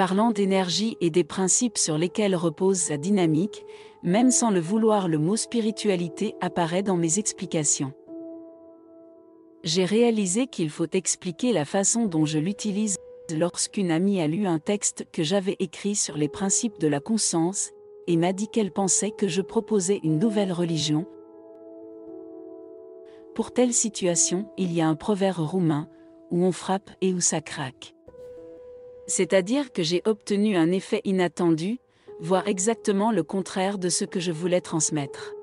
Parlant d'énergie et des principes sur lesquels repose sa dynamique, même sans le vouloir le mot spiritualité apparaît dans mes explications. J'ai réalisé qu'il faut expliquer la façon dont je l'utilise lorsqu'une amie a lu un texte que j'avais écrit sur les principes de la conscience, et m'a dit qu'elle pensait que je proposais une nouvelle religion. Pour telle situation, il y a un proverbe roumain, où on frappe et où ça craque. C'est-à-dire que j'ai obtenu un effet inattendu, voire exactement le contraire de ce que je voulais transmettre.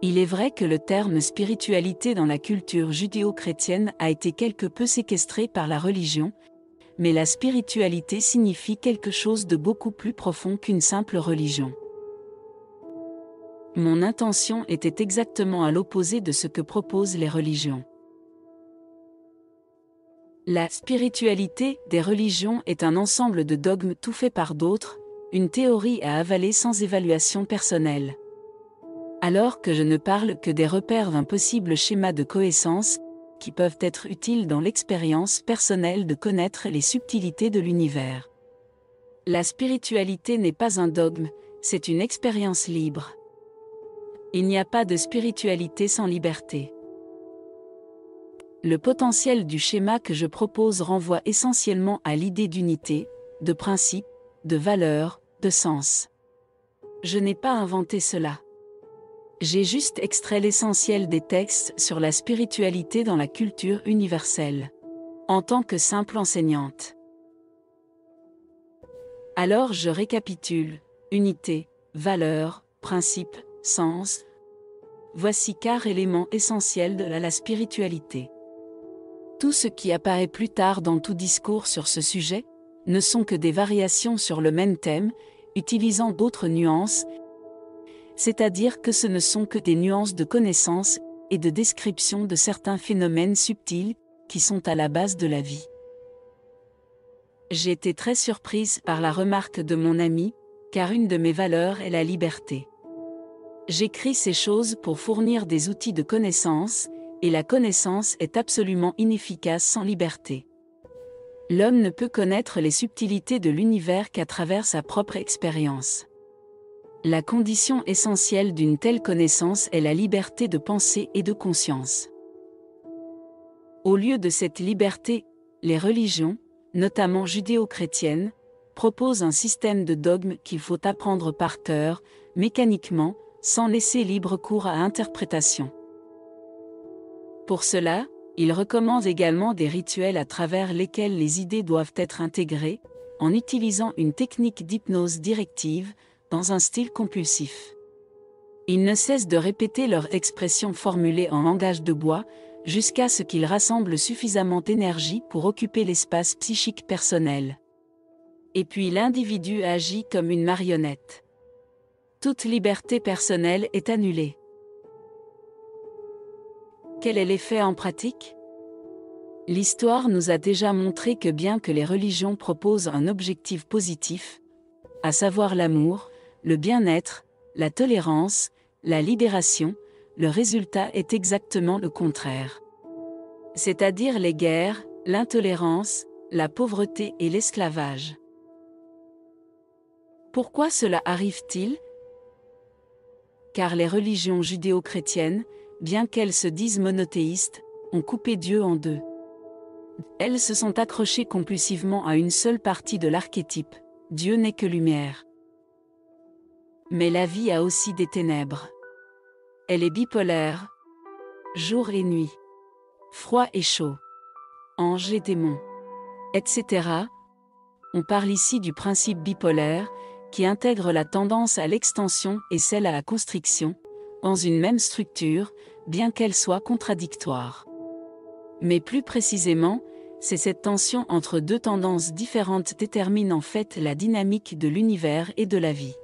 Il est vrai que le terme spiritualité dans la culture judéo-chrétienne a été quelque peu séquestré par la religion, mais la spiritualité signifie quelque chose de beaucoup plus profond qu'une simple religion. Mon intention était exactement à l'opposé de ce que proposent les religions. La spiritualité des religions est un ensemble de dogmes tout faits par d'autres, une théorie à avaler sans évaluation personnelle. Alors que je ne parle que des repères d'un possible schéma de cohérence, qui peuvent être utiles dans l'expérience personnelle de connaître les subtilités de l'univers. La spiritualité n'est pas un dogme, c'est une expérience libre. Il n'y a pas de spiritualité sans liberté. Le potentiel du schéma que je propose renvoie essentiellement à l'idée d'unité, de principe, de valeur, de sens. Je n'ai pas inventé cela. J'ai juste extrait l'essentiel des textes sur la spiritualité dans la culture universelle. En tant que simple enseignante. Alors je récapitule. Unité, valeur, principe, sens. Voici quatre éléments essentiels de la spiritualité. Tout ce qui apparaît plus tard dans tout discours sur ce sujet, ne sont que des variations sur le même thème, utilisant d'autres nuances, c'est-à-dire que ce ne sont que des nuances de connaissance et de description de certains phénomènes subtils qui sont à la base de la vie. J'ai été très surprise par la remarque de mon ami, car une de mes valeurs est la liberté. J'écris ces choses pour fournir des outils de connaissance, et la connaissance est absolument inefficace sans liberté. L'homme ne peut connaître les subtilités de l'univers qu'à travers sa propre expérience. La condition essentielle d'une telle connaissance est la liberté de pensée et de conscience. Au lieu de cette liberté, les religions, notamment judéo-chrétiennes, proposent un système de dogmes qu'il faut apprendre par cœur, mécaniquement, sans laisser libre cours à interprétation. Pour cela, ils recommandent également des rituels à travers lesquels les idées doivent être intégrées, en utilisant une technique d'hypnose directive, dans un style compulsif. Ils ne cessent de répéter leurs expressions formulées en langage de bois, jusqu'à ce qu'ils rassemblent suffisamment d'énergie pour occuper l'espace psychique personnel. Et puis l'individu agit comme une marionnette. Toute liberté personnelle est annulée. Quel est l'effet en pratique? L'histoire nous a déjà montré que bien que les religions proposent un objectif positif, à savoir l'amour, le bien-être, la tolérance, la libération, le résultat est exactement le contraire. C'est-à-dire les guerres, l'intolérance, la pauvreté et l'esclavage. Pourquoi cela arrive-t-il? Car les religions judéo-chrétiennes, bien qu'elles se disent monothéistes, ont coupé Dieu en deux. Elles se sont accrochées compulsivement à une seule partie de l'archétype, Dieu n'est que lumière. Mais la vie a aussi des ténèbres. Elle est bipolaire. Jour et nuit. Froid et chaud. Ange et démon. Etc. On parle ici du principe bipolaire, qui intègre la tendance à l'extension et celle à la constriction, dans une même structure, bien qu'elle soit contradictoire. Mais plus précisément, c'est cette tension entre deux tendances différentes détermine en fait la dynamique de l'univers et de la vie.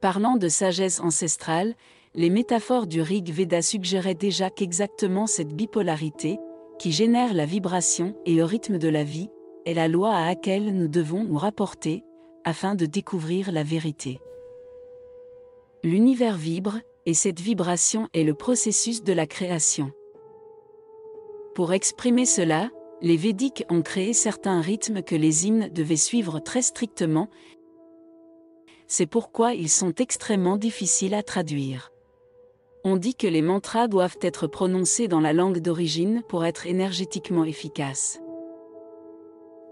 Parlant de sagesse ancestrale, les métaphores du Rig Veda suggéraient déjà qu'exactement cette bipolarité, qui génère la vibration et le rythme de la vie, est la loi à laquelle nous devons nous rapporter, afin de découvrir la vérité. L'univers vibre, et cette vibration est le processus de la création. Pour exprimer cela, les Védiques ont créé certains rythmes que les hymnes devaient suivre très strictement. C'est pourquoi ils sont extrêmement difficiles à traduire. On dit que les mantras doivent être prononcés dans la langue d'origine pour être énergétiquement efficaces.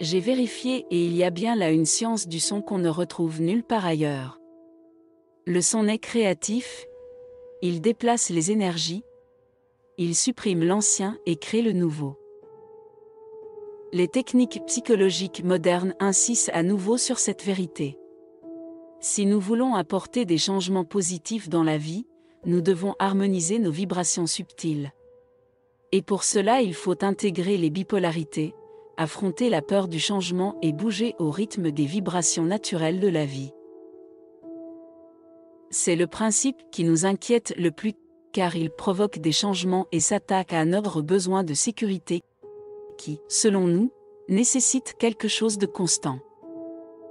J'ai vérifié et il y a bien là une science du son qu'on ne retrouve nulle part ailleurs. Le son est créatif, il déplace les énergies, il supprime l'ancien et crée le nouveau. Les techniques psychologiques modernes insistent à nouveau sur cette vérité. Si nous voulons apporter des changements positifs dans la vie, nous devons harmoniser nos vibrations subtiles. Et pour cela il faut intégrer les bipolarités, affronter la peur du changement et bouger au rythme des vibrations naturelles de la vie. C'est le principe qui nous inquiète le plus car il provoque des changements et s'attaque à notre besoin de sécurité qui, selon nous, nécessite quelque chose de constant.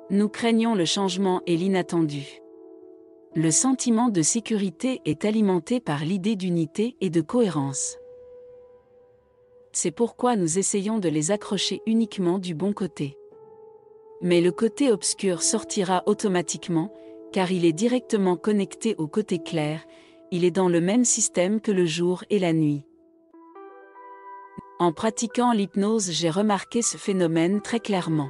Nous craignons le changement et l'inattendu. Le sentiment de sécurité est alimenté par l'idée d'unité et de cohérence. C'est pourquoi nous essayons de les accrocher uniquement du bon côté. Mais le côté obscur sortira automatiquement, car il est directement connecté au côté clair, il est dans le même système que le jour et la nuit. En pratiquant l'hypnose, j'ai remarqué ce phénomène très clairement.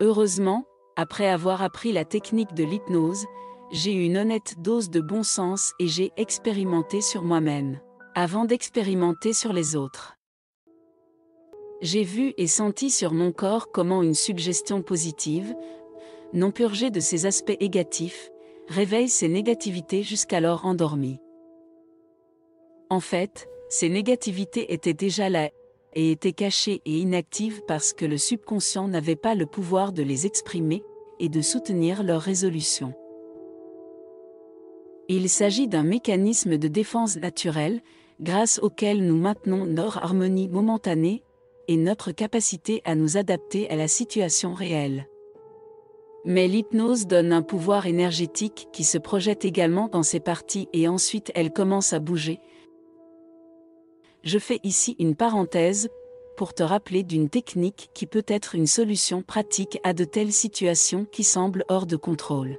Heureusement, après avoir appris la technique de l'hypnose, j'ai eu une honnête dose de bon sens et j'ai expérimenté sur moi-même, avant d'expérimenter sur les autres. J'ai vu et senti sur mon corps comment une suggestion positive, non purgée de ses aspects négatifs, réveille ses négativités jusqu'alors endormies. En fait, ces négativités étaient déjà là et étaient cachées et inactives parce que le subconscient n'avait pas le pouvoir de les exprimer et de soutenir leur résolution. Il s'agit d'un mécanisme de défense naturel, grâce auquel nous maintenons notre harmonie momentanée et notre capacité à nous adapter à la situation réelle. Mais l'hypnose donne un pouvoir énergétique qui se projette également dans ses parties et ensuite elle commence à bouger. Je fais ici une parenthèse pour te rappeler d'une technique qui peut être une solution pratique à de telles situations qui semblent hors de contrôle.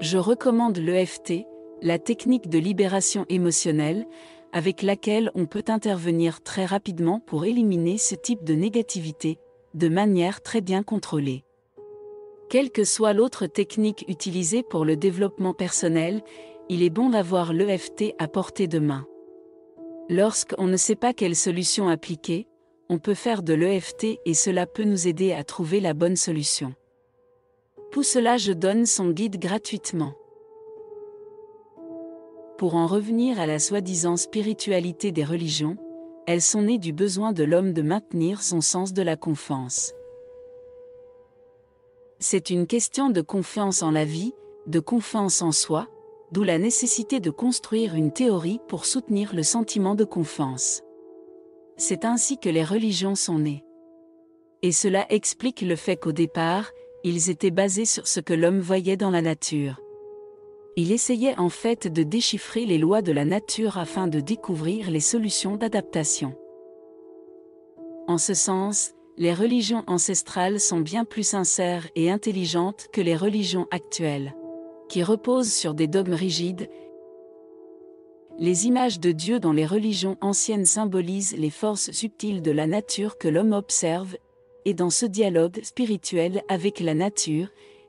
Je recommande l'EFT, la technique de libération émotionnelle, avec laquelle on peut intervenir très rapidement pour éliminer ce type de négativité, de manière très bien contrôlée. Quelle que soit l'autre technique utilisée pour le développement personnel, il est bon d'avoir l'EFT à portée de main. Lorsqu'on ne sait pas quelle solution appliquer, on peut faire de l'EFT et cela peut nous aider à trouver la bonne solution. Pour cela je donne son guide gratuitement. Pour en revenir à la soi-disant spiritualité des religions, elles sont nées du besoin de l'homme de maintenir son sens de la confiance. C'est une question de confiance en la vie, de confiance en soi, d'où la nécessité de construire une théorie pour soutenir le sentiment de confiance. C'est ainsi que les religions sont nées. Et cela explique le fait qu'au départ, ils étaient basés sur ce que l'homme voyait dans la nature. Il essayait en fait de déchiffrer les lois de la nature afin de découvrir les solutions d'adaptation. En ce sens, les religions ancestrales sont bien plus sincères et intelligentes que les religions actuelles, qui reposent sur des dogmes rigides. Les images de Dieu dans les religions anciennes symbolisent les forces subtiles de la nature que l'homme observe et dans ce dialogue spirituel avec la nature,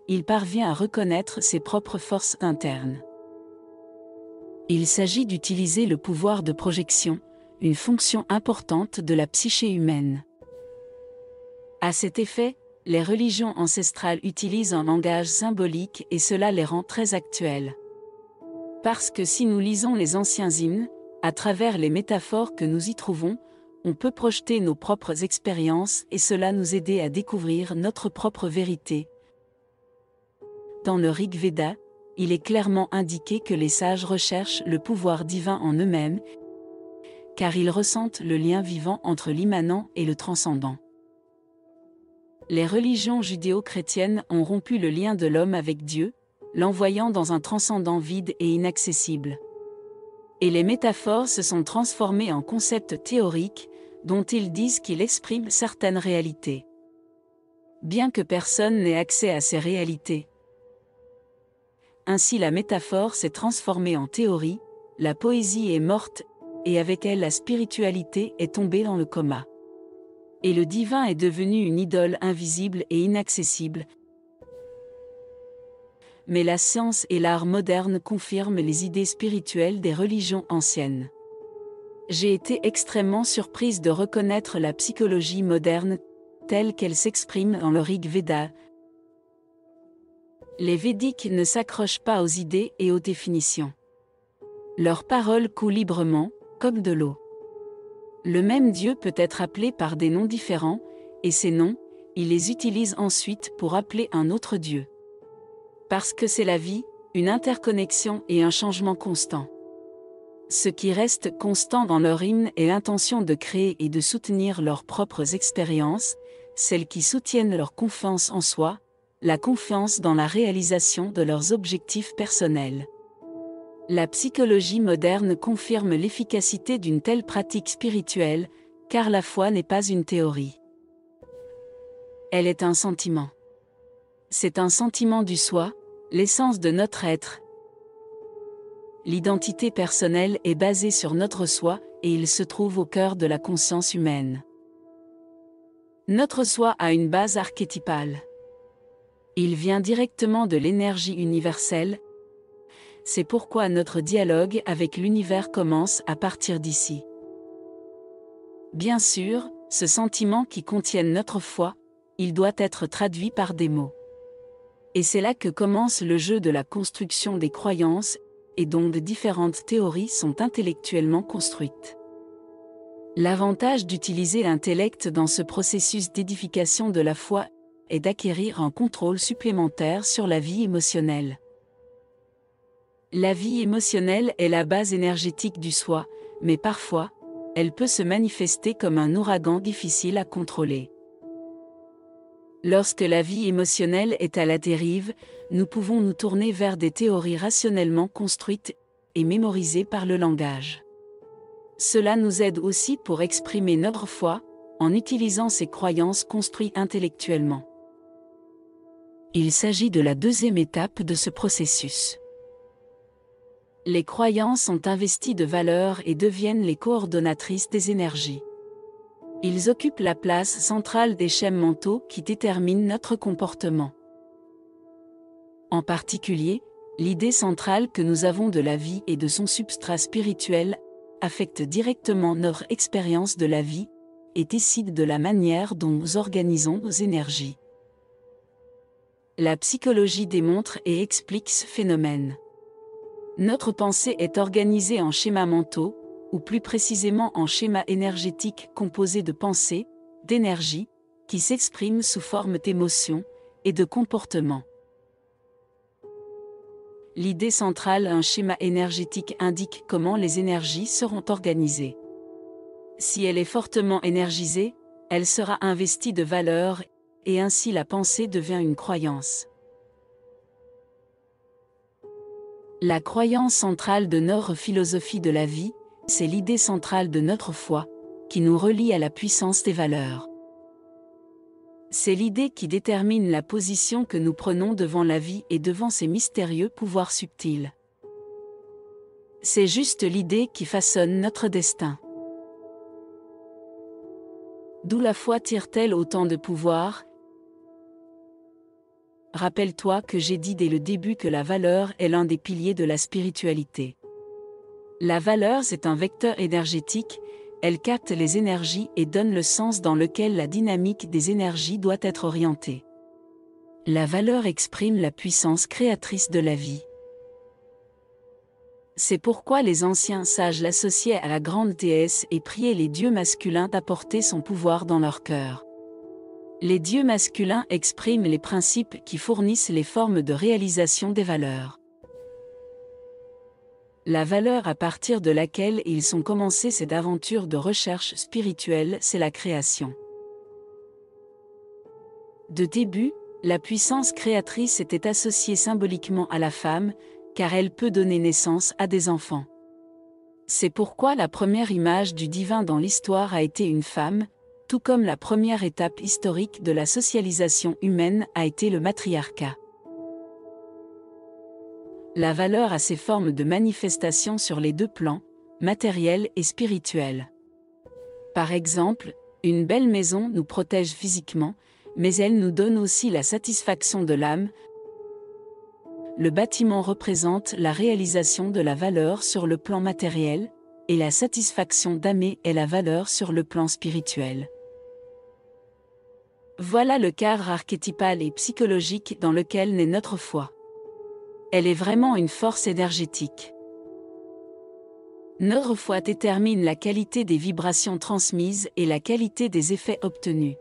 il parvient à reconnaître ses propres forces internes. Il s'agit d'utiliser le pouvoir de projection, une fonction importante de la psyché humaine. À cet effet, les religions ancestrales utilisent un langage symbolique et cela les rend très actuels. Parce que si nous lisons les anciens hymnes, à travers les métaphores que nous y trouvons, on peut projeter nos propres expériences et cela nous aider à découvrir notre propre vérité. Dans le Rig Veda, il est clairement indiqué que les sages recherchent le pouvoir divin en eux-mêmes, car ils ressentent le lien vivant entre l'immanent et le transcendant. Les religions judéo-chrétiennes ont rompu le lien de l'homme avec Dieu, l'envoyant dans un transcendant vide et inaccessible. Et les métaphores se sont transformées en concepts théoriques, dont ils disent qu'il exprime certaines réalités. Bien que personne n'ait accès à ces réalités. Ainsi la métaphore s'est transformée en théorie, la poésie est morte, et avec elle la spiritualité est tombée dans le coma. Et le divin est devenu une idole invisible et inaccessible. Mais la science et l'art moderne confirment les idées spirituelles des religions anciennes. J'ai été extrêmement surprise de reconnaître la psychologie moderne telle qu'elle s'exprime dans le Rig Veda. Les Védiques ne s'accrochent pas aux idées et aux définitions. Leurs paroles coulent librement, comme de l'eau. Le même Dieu peut être appelé par des noms différents, et ces noms, il les utilise ensuite pour appeler un autre Dieu. Parce que c'est la vie, une interconnexion et un changement constant. Ce qui reste constant dans leur hymne est l'intention de créer et de soutenir leurs propres expériences, celles qui soutiennent leur confiance en soi, la confiance dans la réalisation de leurs objectifs personnels. La psychologie moderne confirme l'efficacité d'une telle pratique spirituelle, car la foi n'est pas une théorie. Elle est un sentiment. C'est un sentiment du soi, l'essence de notre être. L'identité personnelle est basée sur notre soi et il se trouve au cœur de la conscience humaine. Notre soi a une base archétypale. Il vient directement de l'énergie universelle, c'est pourquoi notre dialogue avec l'univers commence à partir d'ici. Bien sûr, ce sentiment qui contient notre foi, il doit être traduit par des mots. Et c'est là que commence le jeu de la construction des croyances, et dont de différentes théories sont intellectuellement construites. L'avantage d'utiliser l'intellect dans ce processus d'édification de la foi est d'acquérir un contrôle supplémentaire sur la vie émotionnelle. La vie émotionnelle est la base énergétique du soi, mais parfois, elle peut se manifester comme un ouragan difficile à contrôler. Lorsque la vie émotionnelle est à la dérive, nous pouvons nous tourner vers des théories rationnellement construites et mémorisées par le langage. Cela nous aide aussi pour exprimer notre foi, en utilisant ces croyances construites intellectuellement. Il s'agit de la deuxième étape de ce processus. Les croyances sont investies de valeur et deviennent les coordonnatrices des énergies. Ils occupent la place centrale des schèmes mentaux qui déterminent notre comportement. En particulier, l'idée centrale que nous avons de la vie et de son substrat spirituel affecte directement notre expérience de la vie et décide de la manière dont nous organisons nos énergies. La psychologie démontre et explique ce phénomène. Notre pensée est organisée en schémas mentaux, ou plus précisément en schémas énergétiques composés de pensées, d'énergie, qui s'expriment sous forme d'émotions et de comportements. L'idée centrale un schéma énergétique indique comment les énergies seront organisées. Si elle est fortement énergisée, elle sera investie de valeur, et ainsi la pensée devient une croyance. La croyance centrale de notre philosophie de la vie, c'est l'idée centrale de notre foi, qui nous relie à la puissance des valeurs. C'est l'idée qui détermine la position que nous prenons devant la vie et devant ses mystérieux pouvoirs subtils. C'est juste l'idée qui façonne notre destin. D'où la foi tire-t-elle autant de pouvoir, Rappelle-toi que j'ai dit dès le début que la valeur est l'un des piliers de la spiritualité. La valeur c'est un vecteur énergétique, elle capte les énergies et donne le sens dans lequel la dynamique des énergies doit être orientée. La valeur exprime la puissance créatrice de la vie. C'est pourquoi les anciens sages l'associaient à la grande déesse et priaient les dieux masculins d'apporter son pouvoir dans leur cœur. Les dieux masculins expriment les principes qui fournissent les formes de réalisation des valeurs. La valeur à partir de laquelle ils sont commencés cette aventure de recherche spirituelle, c'est la création. De début, la puissance créatrice était associée symboliquement à la femme, car elle peut donner naissance à des enfants. C'est pourquoi la première image du divin dans l'histoire a été une femme, tout comme la première étape historique de la socialisation humaine a été le matriarcat. La valeur a ses formes de manifestation sur les deux plans, matériel et spirituel. Par exemple, une belle maison nous protège physiquement, mais elle nous donne aussi la satisfaction de l'âme. Le bâtiment représente la réalisation de la valeur sur le plan matériel, et la satisfaction d'âme est la valeur sur le plan spirituel. Voilà le cadre archétypal et psychologique dans lequel naît notre foi. Elle est vraiment une force énergétique. Notre foi détermine la qualité des vibrations transmises et la qualité des effets obtenus.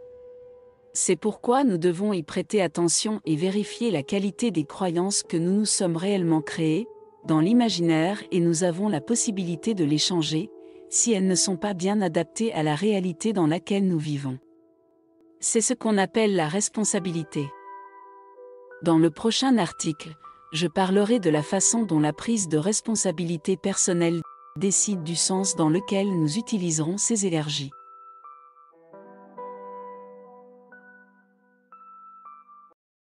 C'est pourquoi nous devons y prêter attention et vérifier la qualité des croyances que nous nous sommes réellement créées, dans l'imaginaire et nous avons la possibilité de les changer, si elles ne sont pas bien adaptées à la réalité dans laquelle nous vivons. C'est ce qu'on appelle la responsabilité. Dans le prochain article, je parlerai de la façon dont la prise de responsabilité personnelle décide du sens dans lequel nous utiliserons ces énergies.